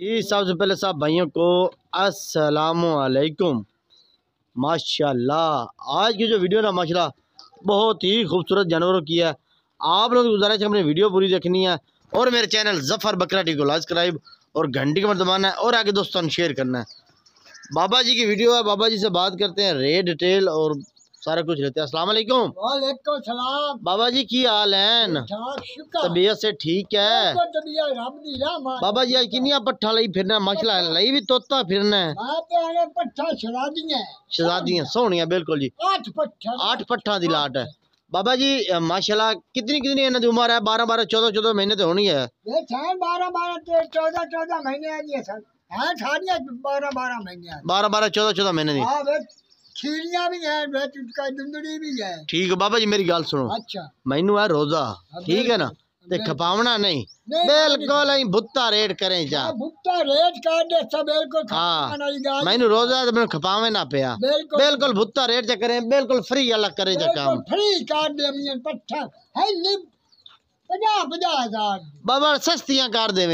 जी, सबसे पहले सब भाइयों को असलकुम माशाल्लाह, आज की जो वीडियो ना, माशाल्लाह, बहुत ही खूबसूरत जानवरों की है। आप लोग गुजारिश अपनी वीडियो पूरी देखनी है और मेरे चैनल जफ़र बकरा टी को सब्सक्राइब और घंटी का दबाना है और आगे दोस्तों शेयर करना है। बाबा जी की वीडियो है, बाबा जी से बात करते हैं, रेट डिटेल और सारा कुछ लेते हैं। असलाकुम बाबा जी की हाल है? तबीयत से ठीक है? बाबा जी अज किनिया पट्ठा लाई फिरना माशा लाई भी तोता फिरना है। शहजादियाँ सोहनिया बिल्कुल जी। अठ पठा की लाट है। बाबा जी माशाल्लाह कितनी कितनी इन्होंने उम्र है? बारह बारह चौदह चौदह महीने तो होनी है। बारह बारह चौदह चौदह महीने बारह बारह महीने बारह बारह चौदह चौदह महीने छीलिया ठीक है बाबा जी मेरी गल सुनो। मैनू है रोजा ठीक है ना? खपावना नहीं। बिलकुल भुत्ता रेट करें जा। हाँ। मैं रोजा तो मैं खपावे ना पे बिलकुल। भुत्ता रेट च करे बिलकुल फ्री अलग करें काम। फ्री कर दे पचास हज़ार। बाबा सस्तियाँ कर दे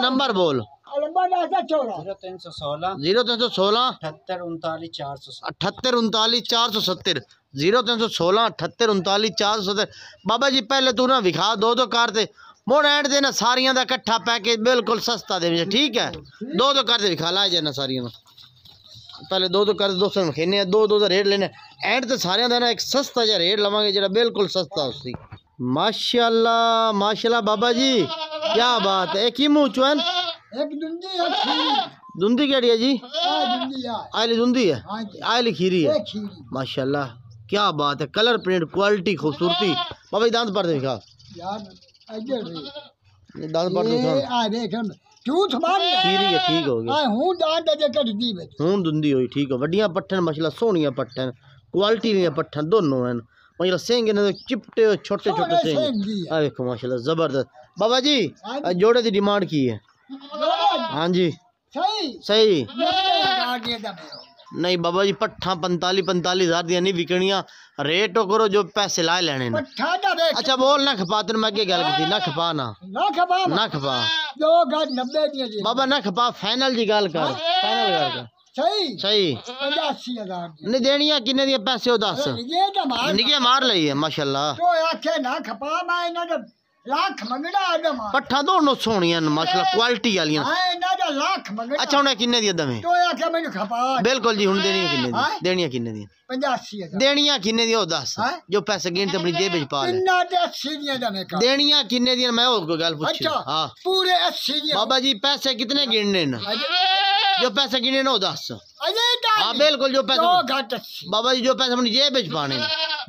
नंबर बोल। ज़ीरो तीन सौ सोलह ज़ीरो तीन सौ सोलह अठहत्तर उनतालीस चार सौ अठहत्तर उनतालीस चार सौ सत्तर ज़ीरो तीन सौ सोलह अठहत्तर उनतालीस चार सौ सत्तर। बाबा जी पहले तू ना विखा दो दो कार ते। मुड़ एंड देना सारियाँ दा इकट्ठा पैकेज बिल्कुल सस्ता दे ठीक है। दो दो कर दे विखा ला जाना सारियाँ पहले दो दो कर दो सौ मखीने दो दो दा रेट लेने। एंड ते सारियाँ दा ना एक सस्ता जिहा रेट लवांगे जेड़ा बिल्कुल सस्ता उसी। माशाल्लाह माशाल्लाह बाबा जी क्या बात है। एक ही मुँह चुन एक दुंदी एक खीरी। दुंदी केड़ी है जी? आयली दुंदी है? हाँ आयली खीरी है? माशाल्लाह क्या बात है। कलर प्रिंट क्वालिटी खूबसूरती। बाबा दांत पर दिखा दांत पर दिखा मार खीरी है ठीक हो आ हूँ दांत दे कर दी हूँ दुंदी हुई ठीक है। वड्डियाँ पट्ठन माशाल्लाह सोहणियाँ पट्ठन। क्वालिटी पट्ठन दोनों हैं माशाल्लाह ने चिपटे छोटे छोटे है। आ देखो माशाल्लाह ज़बरदस्त। बाबा जी हाँ जोड़े की डिमांड की है? हाँ जी। सही? सही। नहीं बाबा जी पट्ठा पंताली पंताली हज़ार दियाँ नहीं विकनियाँ रेट करो जो पैसे लाए लेने ने। अच्छा बोल ना खपा तेन मैं गल की ना खपा ना। ना खपा? दो गज नब्बे दिए जी। बाबा ना खपा फाइनल जी गल कर फाइनल गल कर। सही? सही। नहीं देनियाँ किन्ने दियाँ पैसे ओ दस? ये तो मार। निके मार ਲਈ है माशाल्लाह। तो आखे ना खपा मैं इन्हां दा लाख मंगना आदम पट्ठा दो नो सोनिया न मसला क्वालिटी वाली हाँ ना जा लाख मंगना। अच्छा उने किन्ने दी दवे तो या के मेनू खपा। बिल्कुल जी हुन देनी किन्ने दी देनीया किन्ने दी 85000 देनीया किन्ने दी ओ दस। जो पैसे गिन ते अपनी जेब विच पा ले। इन्ना दे 80 दियाँ जाने का देनीया किन्ने दी मैं और कोई गल अच्छा हाँ। पूरे 80 दियाँ। बाबा जी पैसे कितने गिनने न? जो पैसे गिनने न ओ दस। हाँ बिल्कुल जो पैसे बाबा जी जो पैसे अपनी जेब विच पाने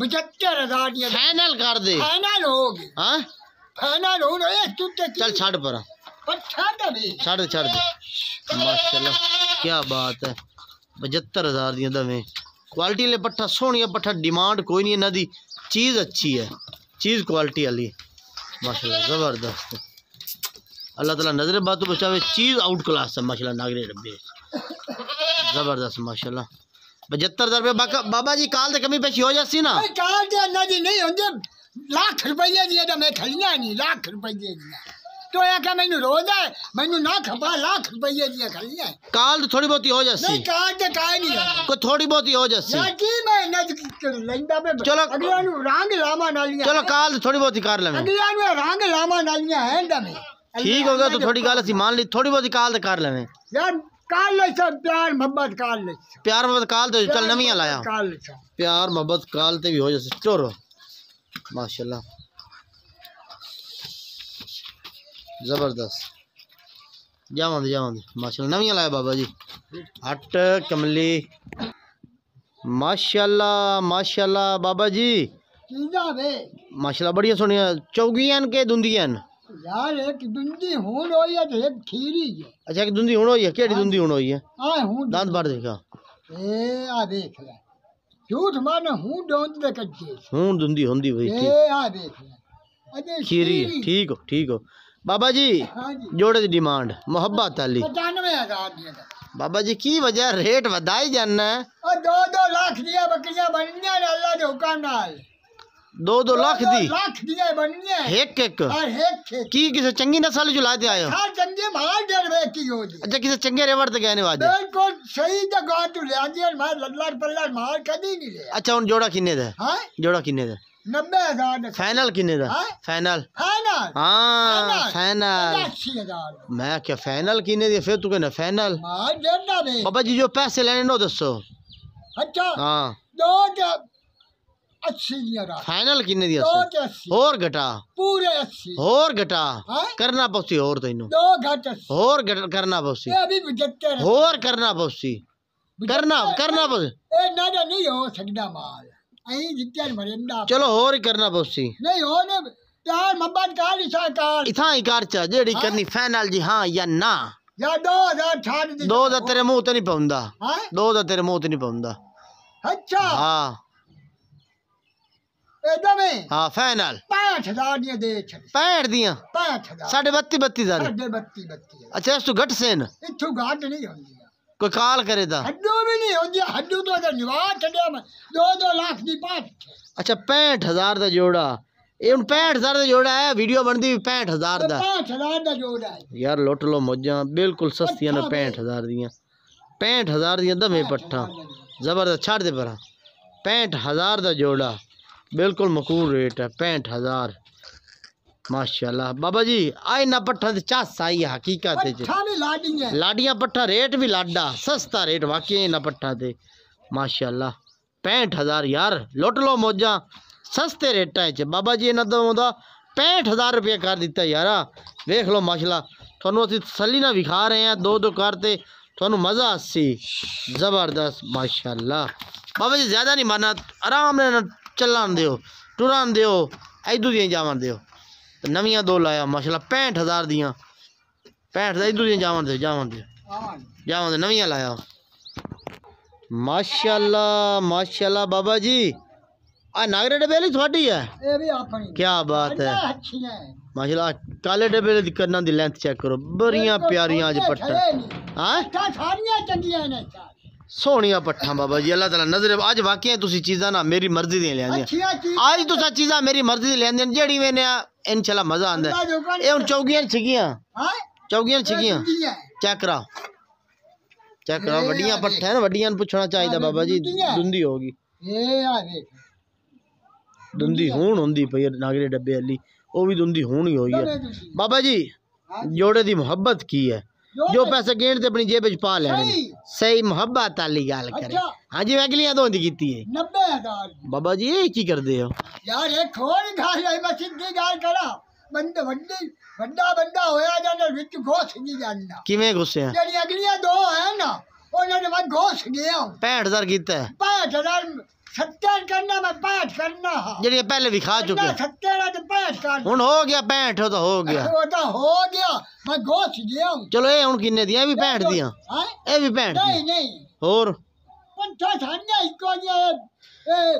75000 हज़ार फाइनल कर दे। फाइनल हो गए। हाँ? फाना रो रे तू ते चल छाड़ पर। पर छाड़ दे। छाड़ दे छाड़ दे। माशाल्लाह क्या बात है। पचहत्तर हज़ार दिया दवें। क्वालिटी ले पट्ठा सोनिया पट्ठा डिमांड कोई नहीं है की चीज़ अच्छी है चीज़ क्वालिटी वाली माशाल्लाह ज़बरदस्त। अल्लाह ताला नज़र बात बचावे चीज़ आउट क्लास है माशाल्लाह नागरे डब्बे ज़बरदस्त माशाल्लाह। पचहत्तर हज़ार रुपया बाबा जी काल तो कमी पेशी हो जाती ना। काल नहीं होंगे लाख रुपये दिए तो मैं खलिया नहीं लाख रुपये दिए तो क्या मैंने रोज है? मैंने ना खपा लाख रुपये दिए खलिया काल तो थोड़ी बहुत हो नहीं जाती कार दे काय नहीं होंगे कोई थोड़ी बहुत हो यार की मैं ना लेंदा पे। चलो। अगला नु रंग लामा नालियाँ चलो काल तो थोड़ी बहुत कर लेवे। अगला नु रंग लामा नालियाँ हैं ठीक हो गया तो थोड़ी गल मान ली थोड़ी बहुत काल तो कर लेवे। यार काल ले सब प्यार मोहब्बत काल ले प्यार मोहब्बत काल तो चल नवी लाया। काल ले प्यार मोहब्बत काल ते भी हो जाती चोरो। माशाल्लाह। ज़बरदस्त। जावांदे जावांदे माशाल्लाह नवी लाया बाबा जी। हट कमली। माशाल्लाह माशाल्लाह बाबा जी। माशाल्लाह बढ़िया सोनिया। चौगियाँ के दुंदियाँ यार एक दुंदी हूँ रोई है तो एक खीरी है। अच्छा एक दुंदी हुण होई है? केड़ी दुंदी हुण होई है? हूँ दांत बाड़ देखा। ए आ देख ले। झूठ माने हूँ डोंद दे कच्चे। हूँ दंदी होंदी भाई ए आ देख अरे खीरी ठीक हो ठीक हो। बाबा जी हाँ जोड़े दी डिमांड मोहब्बत वाली पचानवे हज़ार दिया बाबा जी की वजह रेट जाना है? ओ 2 2 लाख दिया बकरियाँ बननियाँ ने अल्लाह के हुक्म नाल। दो दो लाख दी लाख दिए एक की किसे चंगी नस्ल जुला दे आयो हाँ? चंगे मार वे की हो जी। अच्छा किसे चंगे रेवर ते वाजे बिल्कुल सही जगह तो ले मार लल्लार पल्लार मार कदी नहीं ले। अच्छा उन जोड़ा किन्ने दे? हाँ? जोड़ा किन्ने दे? नब्बे हज़ार फाइनल किन्ने दा? हाँ? फाइनल। फाइनल? हाँ फाइनल। अस्सी हज़ार। मैं क्या फाइनल किन्ने दी फिर तू कहना फाइनल। मार बाबा जी जो पैसे लेने नो दसो। अच्छा। हाँ। दो फाइनल किन्ने दिया और घटा। पूरे अस्सी। और घटा। हाँ? करना पौसी और तो तैनू दो घट और करना पौसी अभी पचहत्तर और करना पौसी करना करना पौसी ए ना नहीं हो सकदा माल। अहीं जित्या मरेंदा चलो और ही करना पौसी नहीं हो ने। यार मब्बा कार इसा कार इथा ही कार चा जेडी हाँ? करनी फाइनल जी हाँ या ना। या दो हज़ार छाड़ तो हाँ? दो हज़ार तेरे मुँह ते नहीं पौंदा। दो हज़ार तेरे मुँह ते नहीं पौंदा। अच्छा। हाँ। बिलकुल हाँ पैंठ हज़ार लुट लो ने पैंठ हज़ार पैंठ हज़ार पट्ठा ज़बरदस्त छड़ दे पर पैंठ हज़ार का जोड़ा बिल्कुल मकूर रेट है पैंठ हज़ार। माशाल्लाह। बाबा जी आए ना पट्ठा ते चास आई हकीकत लाडियाँ। पट्ठा रेट भी लाडा सस्ता रेट वाकई ना पट्ठा ते। माशाल्लाह। पैंठ हज़ार यार लुट लो मौजा सस्ते रेटा च बाबा जी इन्हों तो पैंठ हज़ार रुपया कर दिता यार। वेख लो माशाला थोनों असं तसली ना विखा रहे हैं दो दो करते थोनों मज़ा आसी ज़बरदस्त माशाल्लाह। बाबा जी ज़्यादा नहीं माना आराम ਚੱਲਣ ਦਿਓ ਟੁਰਨ ਦਿਓ ਇਦੂ ਦੀਆਂ ਜਾਵਣ ਦਿਓ ਤੇ ਨਵੀਆਂ ਦੋ ਲਾਇਆ ਮਾਸ਼ਾਅੱਲਾ 65000 ਦੀਆਂ 65 ਦਾ ਇਦੂ ਦੀਆਂ ਜਾਵਣ ਦਿਓ ਜਾਵਣ ਦਿਓ ਆਵਾਂ ਜਾਵਾਂ ਤੇ ਨਵੀਆਂ ਲਾਇਆ ਮਾਸ਼ਾਅੱਲਾ ਮਾਸ਼ਾਅੱਲਾ ਬਾਬਾ ਜੀ ਆ ਨਾਗਰੇ ਡੱਬੇ ਲਈ ਤੁਹਾਡੀ ਹੈ ਇਹ ਵੀ ਆਪਣੀ ਕੀ ਬਾਤ ਹੈ ਅੰਡਾ ਅੱਛੀਆਂ ਹੈ। ਮਾਸ਼ਾਅੱਲਾ ਕਾਲੇ ਡੱਬੇ ਦੀ ਕੰਨਾਂ ਦੀ ਲੈਂਥ ਚੈੱਕ ਕਰੋ ਬੜੀਆਂ ਪਿਆਰੀਆਂ ਅੱਜ ਪੱਠਾਂ ਹਾਂ ਪੱਠਾਂ ਸਾਰੀਆਂ ਚੰਗੀਆਂ ਨੇ ਸਾਰ ਸੋਹਣੀਆਂ ਪੱਠਾਂ ਬਾਬਾ ਜੀ ਅੱਲਾਹ ਤਾਲਾ ਨਜ਼ਰ ਅੱਜ ਵਾਕਿਆ ਤੁਸੀਂ ਚੀਜ਼ਾਂ ਨਾ ਮੇਰੀ ਮਰਜ਼ੀ ਦੀਆਂ ਲਿਆਂਦੀਆਂ ਅੱਛੀਆਂ ਚੀਜ਼ ਅੱਜ ਤੁਸੀਂ ਚੀਜ਼ਾਂ ਮੇਰੀ ਮਰਜ਼ੀ ਦੀਆਂ ਲਿਆਂਦੀਆਂ ਜਿਹੜੀ ਮੈਨੇ ਇਨਸ਼ਾਅੱਲਾ ਮਜ਼ਾ ਆਂਦਾ ਅੱਲਾ ਜੋ ਕਰ ਇਹ ਹੁਣ ਚੌਗੀਆਂ ਛਗੀਆਂ ਹਾਂ ਚੌਗੀਆਂ ਛਗੀਆਂ ਚੰਗੀਆਂ ਚੈੱਕ ਕਰਾ ਚੈੱਕ ਕਰਾ ਵੱਡੀਆਂ ਪੱਠਾਂ ਨੇ ਵੱਡੀਆਂ ਨੂੰ ਪੁੱਛਣਾ ਚਾਹੀਦਾ ਬਾਬਾ ਜੀ ਦੁੰਦੀ ਹੋਗੀ ਇਹ ਆ ਵੇਖ ਦੁੰਦੀ ਹੁਣ ਹੁੰਦੀ ਪਈ ਹੈ ਨਾਗਰੇ ਡੱਬੇ ਵਾਲੀ ਉਹ ਵੀ ਦੁੰਦੀ ਹੁਣ ਹੀ ਹੋਈ ਹੈ ਦੋਵੇਂ ਤੁਸੀਂ ਬਾਬਾ ਜੀ ਜੋੜੇ ਦੀ ਮੁਹੱਬਤ ਕੀ ਹੈ जो पैसे गेंद अपनी जेब च पा लैन सही। मुहब्बत आली गल अच्छा। करे। हाँ जी मैं गलियाँ धोंदी कीती है 90000 बाबा जी ये की कर दे हो यार ये खोर खा जाई मैं सीधी गल करा। बंदा वड्डी वड्डा बंदा होया जाने विच घोस नहीं जांदा। किवें घुसया जेडी अगलियाँ दो है ना ओ ਉਹਨਾਂ ਨੇ ਮੈਂ ਘੋਸ ਗਿਆ 65000 है 65000 सत्तर करना मैं पैठ करना। जी पहले भी खा चुके सत्तर तो पैठ कर हूँ हो गया पैठ तो हो गया वो तो हो गया मैं गोश गया चलो ये हूँ किन्ने दिया भी पैठ दिया ए भी पैठ नहीं नहीं और पंचो सामने इको ये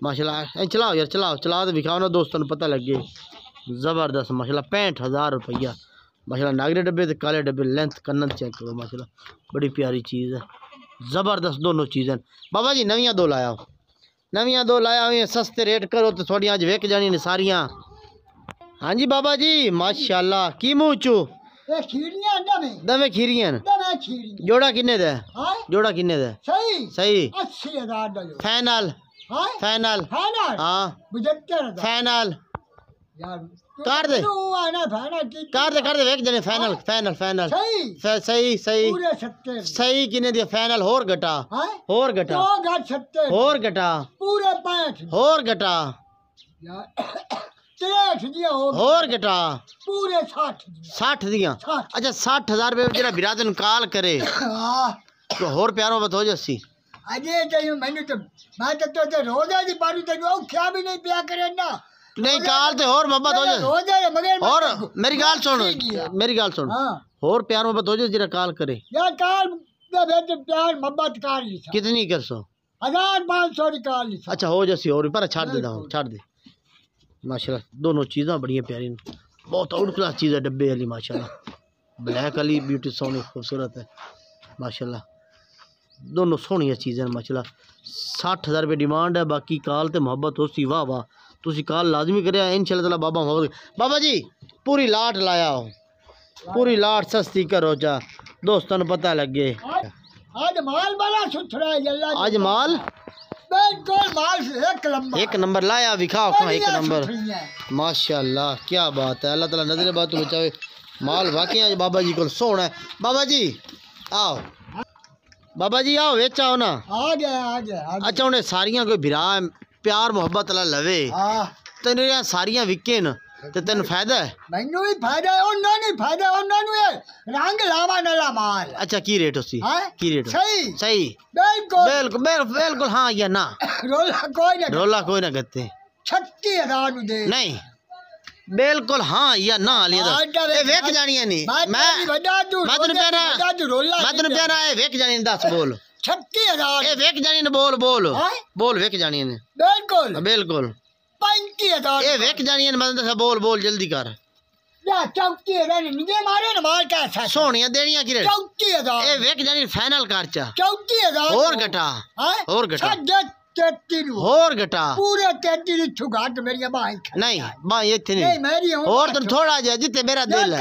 माशाल्लाह चलाओ यार चलाओ चलाओ तो दिखाओ ना दोस्तों ने पता लग ज़बरदस्त माशाल्लाह पैंठ हज़ार रुपया। माशाल्लाह नागरे डब्बे तो काले डब्बे लेंथ कन्न चेक करो माशाल्लाह बड़ी प्यारी चीज़ है ज़बरदस्त दोनों चीज़ें बाबा जी नवियाँ दो लाया हो नवियाँ दो लाया हुई सस्ते रेट करो तो थोड़ी अज वेक जानी ने सारियाँ। हाँ जी बाबा जी माशाला की मूँह चू? दमे खीरियाँ जोड़ा किन्ने दे जोड़ा किन्ने दे सही। सही। फैनल हाँ? फाइनल फाइनल हाँ. पचहत्तर फाइनल कर दे। कर दे कर दे देख जने फाइनल फाइनल फाइनल सही। सही सही। सही किने दिया फाइनल और घटा। और घटा। और घटा पूरे पाँच। और घटा। और घटा। पूरे साठ दिया। अच्छा साठ हज़ार रुपये जरा बिरादन काल करे। तो और प्यारो बताओ तो जी अजय तो मैं तो तो क्या भी नहीं पिया करे ना नहीं ते और मोहब्बत हो हो मगर और मेरी गाल सुन मेरी गाल सुन और प्यार मोहब्बत हो जरा काल करे काल प्यार मोहब्बत काल कितनी कर सो हज़ार पाँच सौ अच्छा हो जैसी और पर छाड़ दे छाड़ दे माशाल्लाह दोनों चीज़ा बढ़िया प्यारी बहुत आउट क्लास चीज़ है डब्बे वाली माशा ब्लैक वाली ब्यूटी सोनी खूबसूरत है माशाल्लाह दोनों सोहनिया चीज़ें माशाला। सठ हज़ार रुपये डिमांड है बाकी कॉल तो मुहब्बत हो सी वाह वाह। तुम कॉल लाजमी कर इन शाला तला बाबा मोहब्बत बाबा जी पूरी लाट लाया हो। पूरी लाट सस्ती करो चा दोस्तों पता लगे आज माल एक नंबर। लाया विखा एक नंबर। माशा क्या बात है। अल्लाह तला नज़र बात बचावे माल वाकई आज बाबा जी को सोना है। बाबा जी आओ। बाबा जी आओ बेच आओ ना। आ गया आ गया अच्छा उन्हें सारिया कोई बिरा प्यार मोहब्बत ला लवे। तेन सारिया विके न तेन फ़ायदा मैं फ़ायदा नहीं फ़ायदा रंग लावा नला माल। अच्छा की रेट उसी? की रेट सही। सही। बिल्कुल। बिल्कुल बिल्कुल बेल, हाँ या ना। रोला कोई ना रोला कोई ना करते 36000 दे। नहीं। बिल्कुल हाँ या ना अली तो। वेख जानी है नी। मैं मदन प्यारा प्यारा वेख जानी दस बोल। छत्ती हज़ार। वेख जानी बोल बोल। बोल वेख जानी बिलकुल। बिलकुल। बोल बोल जल्दी कर। चौकी फाइनल कर? चा। चौकी और गटा और गटा और घटा। पूरे मेरी नहीं नहीं मेरी और तो थोड़ा जा मेरा दिल है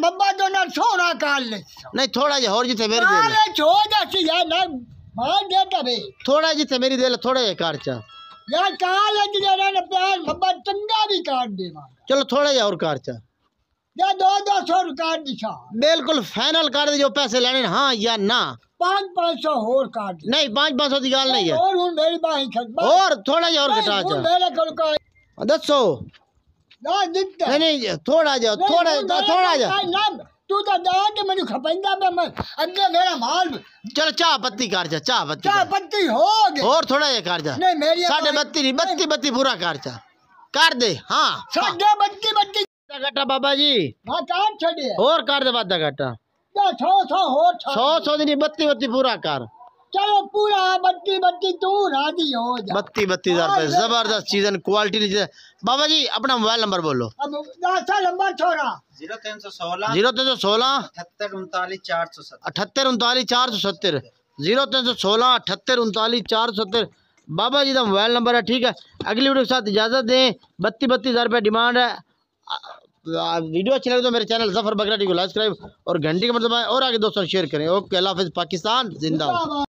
बब्बा तो ना सोना काल ले नहीं थोड़ा जा और दिल है छो या ना देता बे थोड़ा मेरी दिल थोड़ा जा ना बब्बा चंगा भी काट चलो थोड़ा जा और या दो दो सौ दिशा बिल्कुल फाइनल कर दे जो पैसे लेने हाँ या ना। पाँच पाँच सौ और काट नहीं पाँच पाँच सौ गाल नहीं है। और मेरी और थोड़ा जा और घटा जा। दस। सौ नहीं नहीं थोड़ा जाओ थोड़ा थोड़ा जाओ तू तो जाके के मैंने खपाइंदा पे मैं अगले मेरा माल। चल चाह पत्ती कर जा चाह पत्ती चाह पत्ती हो और थोड़ा ये कर जा। नहीं मेरी साढ़े बत्ती नहीं बत्ती बत्ती पूरा कर जा। कर दे हाँ साढ़े बत्ती बत्ती। घाटा बाबा जी। हाँ कार छोड़िए। और कर दे बाद घाटा। सौ सौ दिन बत्ती बत्ती पूरा कर। चलो पूरा बत्ती बत्ती तू राज़ी हो जा। बत्ती बत्ती हज़ार ज़बरदस्त चीज़ क्वालिटी बाबा जी अपना मोबाइल नंबर बोलो। नंबर छोड़ा ज़ीरो तीन सौ सोलह ज़ीरो तीन सौ सोलह उनतालीस चार सौ सत्तर। अठहत्तर उनतालीस चार सौ सत्तर। ज़ीरो तीन सौ सोलह अठहत्तर उनतालीस चार सौ सत्तर। बाबा जी का मोबाइल नंबर है ठीक है। अगली वीडियो के साथ इजाज़त दें। बत्ती बत्तीस हज़ार रुपये डिमांड है। वीडियो अच्छी लगे तो मेरे चैनल ज़फ़र बकरा टी को लाइक सब्सक्राइब और घंटी का मतलब और आगे दोस्तों शेयर करें। ओके, अल्लाह हाफिज़, पाकिस्तान, जिंदाबाद।